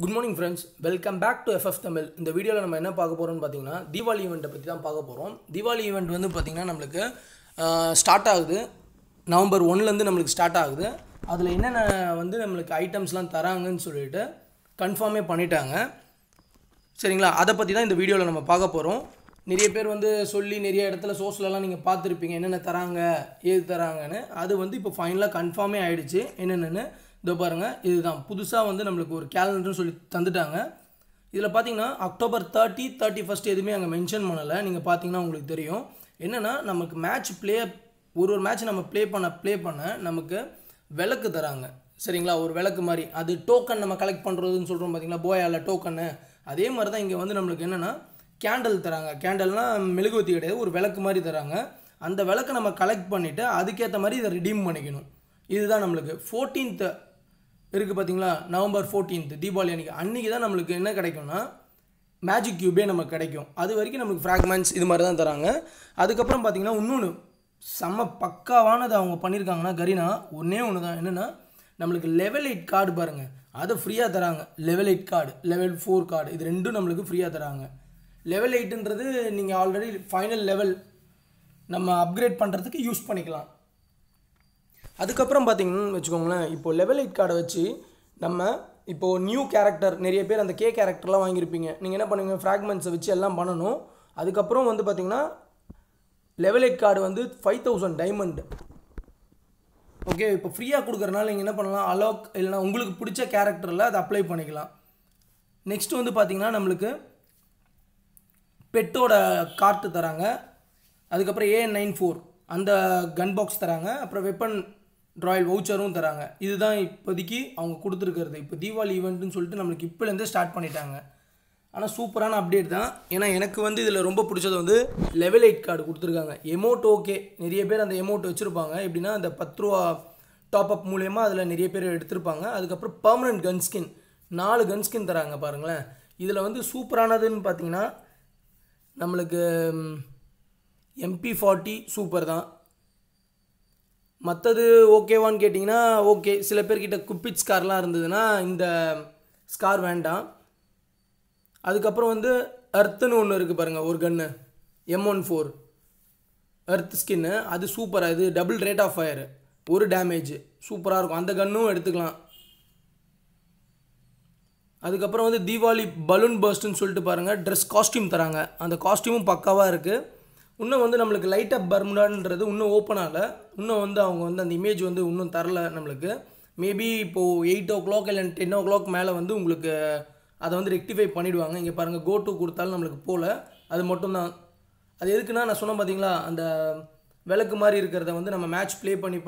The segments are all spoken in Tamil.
Good morning friends welcome back to FF Tamil இந்த வீடியோவில் நம்ம என்ன பார்க்க போகிறோம்னு பார்த்தீங்கன்னா தீபாவளி ஈவெண்ட்டை பற்றி தான் பார்க்க போகிறோம் தீபாவளி ஈவெண்ட் வந்து பார்த்திங்கன்னா நம்மளுக்கு ஸ்டார்ட் ஆகுது. நவம்பர் ஒன்லேருந்து நம்மளுக்கு ஸ்டார்ட் ஆகுது. அதில் என்னென்ன வந்து நம்மளுக்கு ஐட்டம்ஸ்லாம் தராங்கன்னு சொல்லிட்டு கன்ஃபார்மே பண்ணிட்டாங்க. சரிங்களா? அதை பற்றி தான் இந்த வீடியோவில் நம்ம பார்க்க போகிறோம் நிறைய பேர் வந்து சொல்லி நிறைய இடத்துல சோர்ஸ்லலாம் நீங்கள் பார்த்துருப்பீங்க. என்னென்ன தராங்க ஏது தராங்கன்னு. அது வந்து இப்போ ஃபைனலாக கன்ஃபார்மே ஆகிடுச்சு என்னென்னு இதோ பாருங்கள் இதுதான். புதுசாக வந்து நம்மளுக்கு ஒரு கேலண்டர்னு சொல்லி தந்துட்டாங்க. இதில் பார்த்தீங்கன்னா அக்டோபர் தேர்ட்டி தேர்ட்டி ஃபஸ்ட் எதுவுமே அங்கே மென்ஷன் பண்ணலை. நீங்கள் பார்த்தீங்கன்னா உங்களுக்கு தெரியும். என்னென்னா நமக்கு மேட்ச் ப்ளே ஒரு ஒரு மேட்ச் நம்ம ப்ளே பண்ண ப்ளே பண்ண நமக்கு விளக்கு தராங்க. சரிங்களா? ஒரு விளக்கு மாதிரி. அது டோக்கன் நம்ம கலெக்ட் பண்ணுறதுன்னு சொல்கிறோம் பார்த்தீங்களா போயால டோக்கன்னு அதே மாதிரி தான் இங்கே வந்து நம்மளுக்கு என்னென்னா கேண்டல் தராங்க. கேண்டல்னால் மெழுகுவத்தி கிடையாது. ஒரு விளக்கு மாதிரி தராங்க. அந்த விளக்கை நம்ம கலெக்ட் பண்ணிவிட்டு அதுக்கேற்ற மாதிரி இதை ரிடீம் பண்ணிக்கணும். இதுதான் நம்மளுக்கு. ஃபோர்டீன்த்து இருக்குது பார்த்தீங்களா நவம்பர் ஃபோர்டீன்த் தீபாவளி அன்றைக்கி அன்றைக்கி தான் நம்மளுக்கு என்ன கிடைக்கும்னா மேஜிக் கியூபே நமக்கு கிடைக்கும். அது வரைக்கும் நமக்கு ஃப்ராக்மெண்ட்ஸ் இது மாதிரி தான் தராங்க. அதுக்கப்புறம் பார்த்தீங்கன்னா இன்னொன்று செம்ம பக்காவானது அவங்க பண்ணியிருக்காங்கன்னா கரீனா ஒன்றே ஒன்று தான். என்னென்னா நம்மளுக்கு லெவல் எயிட் கார்டு பாருங்கள் அதை ஃப்ரீயாக தராங்க. Level eight card level four card இது ரெண்டும் நம்மளுக்கு ஃப்ரீயாக தராங்க. லெவல் எயிட்டுன்றது நீங்கள் ஆல்ரெடி ஃபைனல் லெவல் நம்ம அப்கிரேட் பண்ணுறதுக்கு யூஸ் பண்ணிக்கலாம். அதுக்கப்புறம் பார்த்தீங்கன்னு வச்சுக்கோங்களேன் இப்போது லெவல் எயிட் கார்டை வச்சு நம்ம இப்போது நியூ கேரக்டர் நிறைய பேர் அந்த கே கேரக்டர்லாம் வாங்கியிருப்பீங்க. நீங்கள் என்ன பண்ணுவீங்க? ஃப்ராக்மெண்ட்ஸை வச்சு எல்லாம் பண்ணணும். அதுக்கப்புறம் வந்து பார்த்தீங்கன்னா லெவல் எயிட் கார்டு வந்து ஃபைவ் தௌசண்ட் டைமண்ட் ஓகே இப்போ ஃப்ரீயாக கொடுக்குறனால நீங்கள் என்ன பண்ணலாம்? அலோக் இல்லைனா உங்களுக்கு பிடிச்ச கேரக்டரில் அதை அப்ளை பண்ணிக்கலாம். நெக்ஸ்ட் வந்து பார்த்தீங்கன்னா நம்மளுக்கு பெட்டோட கார்ட்டு தராங்க. அதுக்கப்புறம் ஏஎன் நைன் ஃபோர் அந்த கன் பாக்ஸ் தராங்க. அப்புறம் வெப்பன் ராயல் வவுச்சரும் தராங்க. இதுதான் இப்போதைக்கு அவங்க கொடுத்துருக்கிறது. இப்போ தீபாவளி ஈவெண்ட்டுன்னு சொல்லிட்டு நம்மளுக்கு இப்போலேருந்தே ஸ்டார்ட் பண்ணிட்டாங்க. ஆனால் சூப்பரான அப்டேட் தான். ஏன்னா எனக்கு வந்து இதில் ரொம்ப பிடிச்சது வந்து லெவல் எயிட் கார்டு கொடுத்துருக்காங்க. எமௌண்ட் ஓகே நிறைய பேர் அந்த எமௌண்ட் வச்சுருப்பாங்க. எப்படின்னா அந்த பத்து ரூபா டாப் அப் மூலயமா அதில் நிறைய பேர் எடுத்திருப்பாங்க. அதுக்கப்புறம் பர்மனெண்ட் கன் ஸ்கின் நாலு கன் ஸ்கின் தராங்க பாருங்களேன். இதில் வந்து சூப்பரானதுன்னு பார்த்தீங்கன்னா நம்மளுக்கு எம்பி ஃபார்ட்டி சூப்பர் தான். மற்றது ஓகேவான்னு கேட்டிங்கன்னா ஓகே சில பேர்கிட்ட குப்பிட் ஸ்கார்லாம் இருந்ததுன்னா இந்த ஸ்கார் வேண்டாம். அதுக்கப்புறம் வந்து அர்த்துன்னு ஒன்று இருக்குது பாருங்கள் ஒரு கன்று எம் ஒன் ஃபோர் அர்த் ஸ்கின்னு அது சூப்பராக இது டபுள் ரேட் ஆஃப் ஃபயர் ஒரு டேமேஜ் சூப்பராக இருக்கும். அந்த கன்னும் எடுத்துக்கலாம். அதுக்கப்புறம் வந்து தீபாவளி பலூன் பர்ஸ்ட்டுன்னு சொல்லிட்டு பாருங்கள் ட்ரெஸ் காஸ்டியூம் தராங்க. அந்த காஸ்டியூமும் பக்காவாக இருக்குது இன்னும் வந்து நம்மளுக்கு லைட்டாக பர்முடான்றது இன்னும் ஓப்பன் ஆகலை. இன்னும் வந்து அவங்க வந்து அந்த இமேஜ் வந்து இன்னும் தரல நம்மளுக்கு. மேபி இப்போது எயிட் ஓ கிளாக் இல்லை டென் ஓ கிளாக் மேலே வந்து உங்களுக்கு அதை வந்து ரெக்டிஃபை பண்ணிவிடுவாங்க இங்கே பாருங்கள் கோ டூ கொடுத்தாலும் நம்மளுக்கு போகல அது மட்டும்தான். அது எதுக்குன்னா நான் சொன்னேன் பார்த்தீங்களா அந்த விளக்கு மாதிரி இருக்கிறத வந்து நம்ம மேட்ச் ப்ளே பண்ணி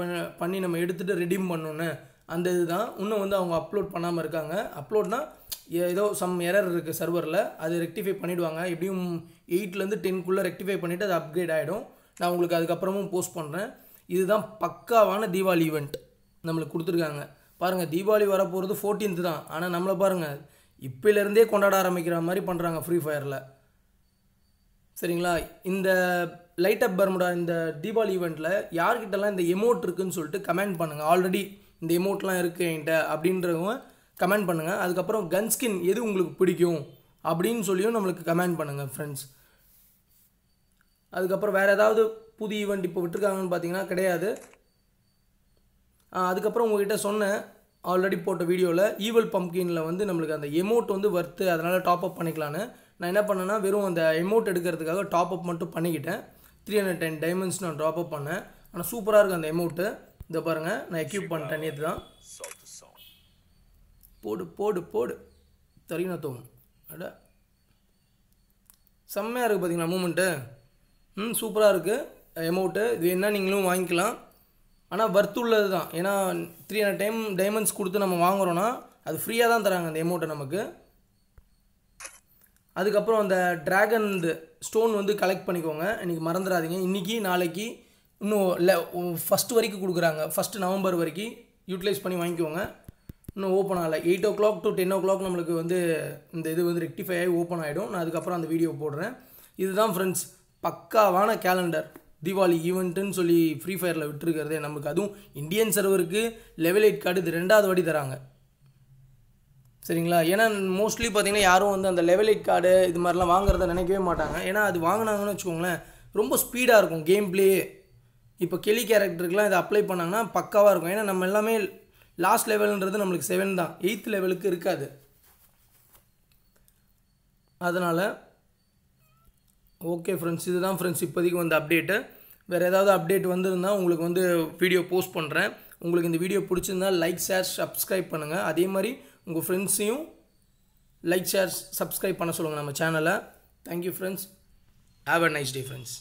பண்ணி நம்ம எடுத்துகிட்டு ரெடீம் பண்ணோன்னு அந்த இதுதான். இன்னும் வந்து அவங்க அப்லோட் பண்ணாமல் இருக்காங்க. அப்லோட்னா ஏதோ சம் எரர் இருக்குது சர்வரில் அது ரெக்டிஃபை பண்ணிவிடுவாங்க எப்படியும் எயிட்லேருந்து டென்க்குள்ளே ரெக்டிஃபை பண்ணிவிட்டு அது அப்கிரேட் ஆகிடும் நான் உங்களுக்கு அதுக்கப்புறமும் போஸ்ட் பண்ணுறேன் இதுதான் பக்காவான தீபாவளி ஈவெண்ட் நம்மளுக்கு கொடுத்துருக்காங்க. பாருங்கள் தீபாவளி வரப்போகிறது ஃபோர்டீன்த்து தான். ஆனால் நம்மளை பாருங்கள் இப்போலேருந்தே கொண்டாட ஆரம்பிக்கிற மாதிரி பண்ணுறாங்க ஃப்ரீ ஃபயரில் சரிங்களா? இந்த லைட் அப் பர்முடா இந்த தீபாவளி ஈவெண்ட்டில் யார்கிட்டலாம் இந்த எமோட் இருக்குதுன்னு சொல்லிட்டு கமெண்ட் பண்ணுங்கள் ஆல்ரெடி இந்த எமோட்லாம் இருக்குது என்கிட்ட அப்படின்றவங்க கமெண்ட் பண்ணுங்கள் அதுக்கப்புறம் கன் ஸ்கின் எது உங்களுக்கு பிடிக்கும் அப்படின்னு சொல்லியும் நம்மளுக்கு கமெண்ட் பண்ணுங்கள் ஃப்ரெண்ட்ஸ் அதுக்கப்புறம் வேறு ஏதாவது புது ஈவெண்ட் இப்போ விட்டுருக்காங்கன்னு பார்த்தீங்கன்னா கிடையாது. அதுக்கப்புறம் உங்ககிட்ட சொன்னேன். ஆல்ரெடி போட்ட வீடியோவில் ஈவல் பம்கினில் வந்து நம்மளுக்கு அந்த எமௌண்ட் வந்து வர்த்து அதனால் டாப் அப் பண்ணிக்கலான்னு. நான் என்ன பண்ணேன்னா வெறும் அந்த எமௌண்ட் எடுக்கிறதுக்காக டாப் அப் மட்டும் பண்ணிக்கிட்டேன். த்ரீ ஹண்ட்ரட் டென் டைமண்ட்ஸ் நான் டாப் அப் பண்ணேன். ஆனால் சூப்பராக இருக்குது அந்த எமௌண்ட்டு இதை பாருங்கள் நான் எக்யூப் பண்ணிட்டேன் நேற்று தான். போடு போடு போடு. தரீனா தோணும் அட. செம்மையாக இருக்குது பார்த்தீங்களா மூமெண்ட்டு ம் சூப்பராக இருக்குது எமௌண்ட்டு இது என்ன நீங்களும் வாங்கிக்கலாம். ஆனால் வர்த்து உள்ளது தான். ஏன்னா த்ரீ ஹண்ட்ரட் டைம் டைமண்ட்ஸ் கொடுத்து நம்ம வாங்குகிறோன்னா அது ஃப்ரீயாக தான் தராங்க அந்த எமௌண்ட்டை நமக்கு. அதுக்கப்புறம் அந்த ட்ராகன் ஸ்டோன் வந்து கலெக்ட் பண்ணிக்கோங்க. இன்றைக்கி மறந்துடாதீங்க. இன்றைக்கி நாளைக்கு இன்னும் இல்லை ஃபஸ்ட்டு வரைக்கும் கொடுக்குறாங்க. ஃபஸ்ட்டு நவம்பர் வரைக்கும் யூட்டிலைஸ் பண்ணி வாங்கிக்கோங்க. இன்னும் ஓப்பன் ஆகலை. Eight o'clock to ten o'clock நம்மளுக்கு வந்து இந்த இது வந்து ரெக்டிஃபை ஆகி ஓப்பன் ஆகிடும் நான் அதுக்கப்புறம் அந்த வீடியோ போடுறேன். இதுதான் ஃப்ரெண்ட்ஸ் பக்காவான கேலண்டர் தீபாவளி ஈவெண்ட்டுன்னு சொல்லி ஃப்ரீ ஃபயரில் விட்டுருக்கிறதே நமக்கு. அதுவும் இந்தியன் சர்வருக்கு லெவல் எயிட் கார்டு இது ரெண்டாவது வாட்டி தராங்க. சரிங்களா? ஏன்னா மோஸ்ட்லி பார்த்தீங்கன்னா யாரும் வந்து அந்த லெவல் எயிட் கார்டு இது மாதிரிலாம் வாங்குறத நினைக்கவே மாட்டாங்க. ஏன்னா அது வாங்கினாங்கன்னு வச்சுக்கோங்களேன் ரொம்ப ஸ்பீடாக இருக்கும் கேம் பிளே இப்போ கெலி கேரக்டருக்குலாம் இதை அப்ளை பண்ணாங்கன்னா பக்காவாக இருக்கும். ஏன்னா நம்ம எல்லாமே லாஸ்ட் லெவல்ன்றது நம்மளுக்கு செவன் தான். எயித் லெவலுக்கு இருக்காது. அதனால் ஓகே ஃப்ரெண்ட்ஸ் இதுதான் ஃப்ரெண்ட்ஸ் இப்போதைக்கு வந்து அப்டேட்டு வேறு ஏதாவது அப்டேட் வந்திருந்தால் உங்களுக்கு வந்து வீடியோ போஸ்ட் பண்ணுறேன் உங்களுக்கு இந்த வீடியோ பிடிச்சிருந்தா லைக் ஷேர் சப்ஸ்கிரைப் பண்ணுங்கள் அதே மாதிரி உங்கள் ஃப்ரெண்ட்ஸையும் லைக் ஷேர் சப்ஸ்கிரைப் பண்ண சொல்லுங்கள் நம்ம சேனலை thank you friends have a nice day friends